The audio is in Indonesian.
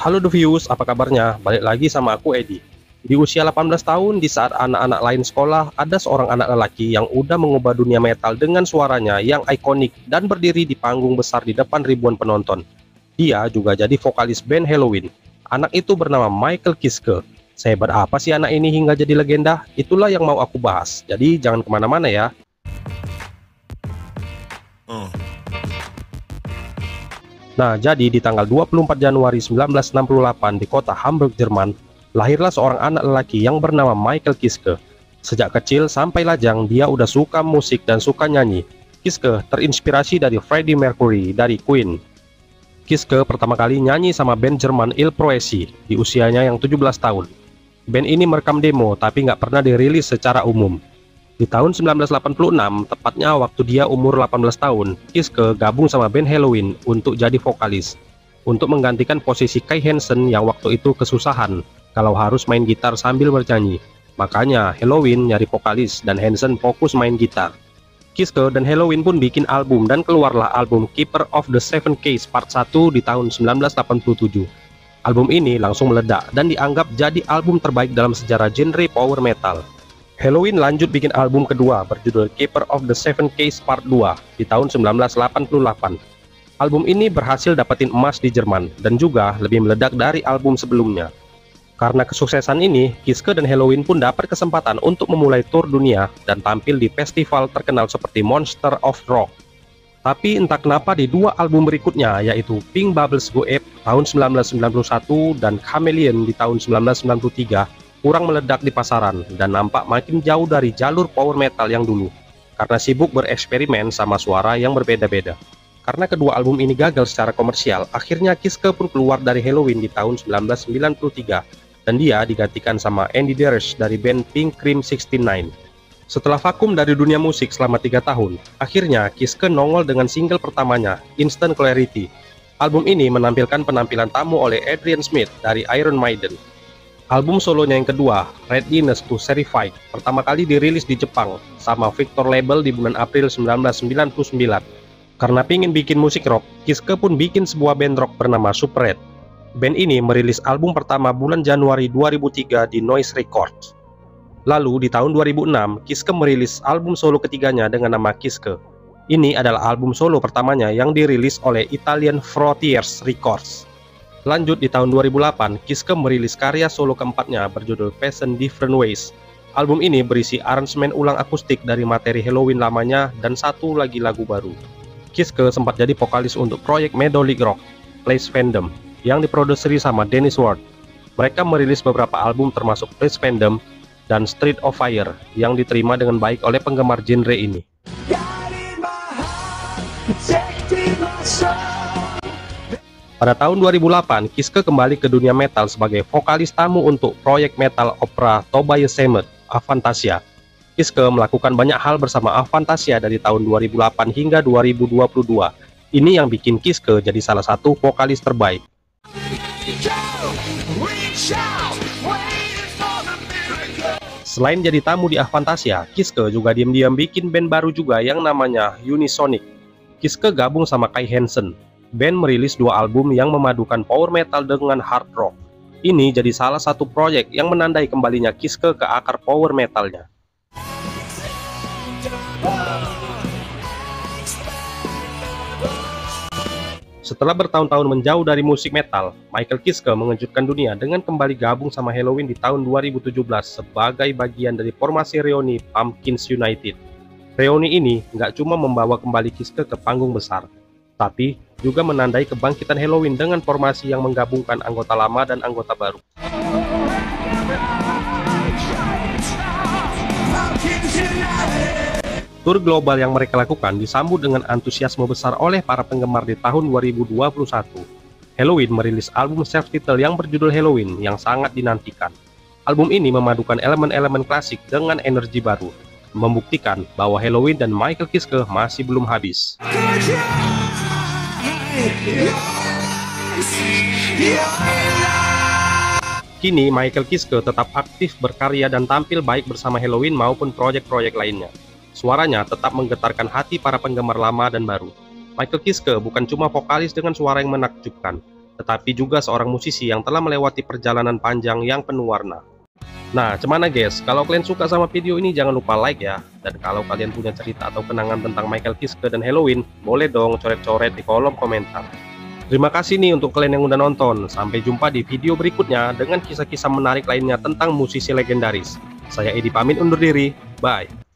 Halo The Views, apa kabarnya? Balik lagi sama aku Edi. Di usia 18 tahun, di saat anak-anak lain sekolah, ada seorang anak lelaki yang udah mengubah dunia metal dengan suaranya yang ikonik dan berdiri di panggung besar di depan ribuan penonton. Dia juga jadi vokalis band Halloween. Anak itu bernama Michael Kiske. Sehebat apa sih anak ini hingga jadi legenda? Itulah yang mau aku bahas. Jadi jangan ke mana-mana ya. Nah, jadi di tanggal 24 Januari 1968 di kota Hamburg, Jerman, lahirlah seorang anak lelaki yang bernama Michael Kiske. Sejak kecil sampai lajang, dia udah suka musik dan suka nyanyi. Kiske terinspirasi dari Freddie Mercury dari Queen. Kiske pertama kali nyanyi sama band Jerman Il Proesi di usianya yang 17 tahun. Band ini merekam demo tapi nggak pernah dirilis secara umum. Di tahun 1986, tepatnya waktu dia umur 18 tahun, Kiske gabung sama band Halloween untuk jadi vokalis. Untuk menggantikan posisi Kai Hansen yang waktu itu kesusahan kalau harus main gitar sambil bernyanyi. Makanya Halloween nyari vokalis dan Hansen fokus main gitar. Kiske dan Halloween pun bikin album dan keluarlah album Keeper of the Seven Keys Part 1 di tahun 1987. Album ini langsung meledak dan dianggap jadi album terbaik dalam sejarah genre power metal. Halloween lanjut bikin album kedua berjudul Keeper of the Seven Keys Part 2 di tahun 1988. Album ini berhasil dapetin emas di Jerman dan juga lebih meledak dari album sebelumnya. Karena kesuksesan ini, Kiske dan Halloween pun dapat kesempatan untuk memulai tour dunia dan tampil di festival terkenal seperti Monster of Rock. Tapi entah kenapa di dua album berikutnya yaitu Pink Bubbles Go Ape tahun 1991 dan Chameleon di tahun 1993 kurang meledak di pasaran dan nampak makin jauh dari jalur power metal yang dulu karena sibuk bereksperimen sama suara yang berbeda-beda. Karena kedua album ini gagal secara komersial, akhirnya Kiske pun keluar dari Halloween di tahun 1993 dan dia digantikan sama Andy Darius dari band Pink Cream 69. Setelah vakum dari dunia musik selama tiga tahun, akhirnya Kiske nongol dengan single pertamanya, Instant Clarity. Album ini menampilkan penampilan tamu oleh Adrian Smith dari Iron Maiden Album solonya yang kedua, Readiness to Certified, pertama kali dirilis di Jepang sama Victor Label di bulan April 1999. Karena pingin bikin musik rock, Kiske pun bikin sebuah band rock bernama Super Red. Band ini merilis album pertama bulan Januari 2003 di Noise Records. Lalu di tahun 2006, Kiske merilis album solo ketiganya dengan nama Kiske. Ini adalah album solo pertamanya yang dirilis oleh Italian Frontiers Records. Lanjut di tahun 2008, Kiske merilis karya solo keempatnya berjudul Passion Different Ways. Album ini berisi aransemen ulang akustik dari materi Halloween lamanya dan satu lagi lagu baru. Kiske sempat jadi vokalis untuk proyek Medolic Rock, Place Fandom, yang diproduseri sama Dennis Ward. Mereka merilis beberapa album termasuk Place Fandom dan Street of Fire yang diterima dengan baik oleh penggemar genre ini. Pada tahun 2008, Kiske kembali ke dunia metal sebagai vokalis tamu untuk proyek metal opera Tobias Sammet, Avantasia. Kiske melakukan banyak hal bersama Avantasia dari tahun 2008 hingga 2022. Ini yang bikin Kiske jadi salah satu vokalis terbaik. Selain jadi tamu di Avantasia, Kiske juga diam-diam bikin band baru juga yang namanya Unisonic. Kiske gabung sama Kai Hansen, band merilis dua album yang memadukan power metal dengan hard rock. Ini jadi salah satu proyek yang menandai kembalinya Kiske ke akar power metalnya. Setelah bertahun-tahun menjauh dari musik metal, Michael Kiske mengejutkan dunia dengan kembali gabung sama Halloween di tahun 2017 sebagai bagian dari formasi reuni Pumpkins United. Reuni ini nggak cuma membawa kembali Kiske ke panggung besar, tapi juga menandai kebangkitan Halloween dengan formasi yang menggabungkan anggota lama dan anggota baru. Tur global yang mereka lakukan disambut dengan antusiasme besar oleh para penggemar di tahun 2021. Halloween merilis album self-title yang berjudul Halloween yang sangat dinantikan. Album ini memadukan elemen-elemen klasik dengan energi baru, membuktikan bahwa Halloween dan Michael Kiske masih belum habis. Kini Michael Kiske tetap aktif berkarya dan tampil baik bersama Halloween maupun proyek-proyek lainnya. Suaranya tetap menggetarkan hati para penggemar lama dan baru. Michael Kiske bukan cuma vokalis dengan suara yang menakjubkan, tetapi juga seorang musisi yang telah melewati perjalanan panjang yang penuh warna. Nah, cemana guys? Kalau kalian suka sama video ini jangan lupa like ya. Dan kalau kalian punya cerita atau kenangan tentang Michael Kiske dan Halloween, boleh dong coret-coret di kolom komentar. Terima kasih nih untuk kalian yang udah nonton. Sampai jumpa di video berikutnya dengan kisah-kisah menarik lainnya tentang musisi legendaris. Saya Edi pamit undur diri. Bye.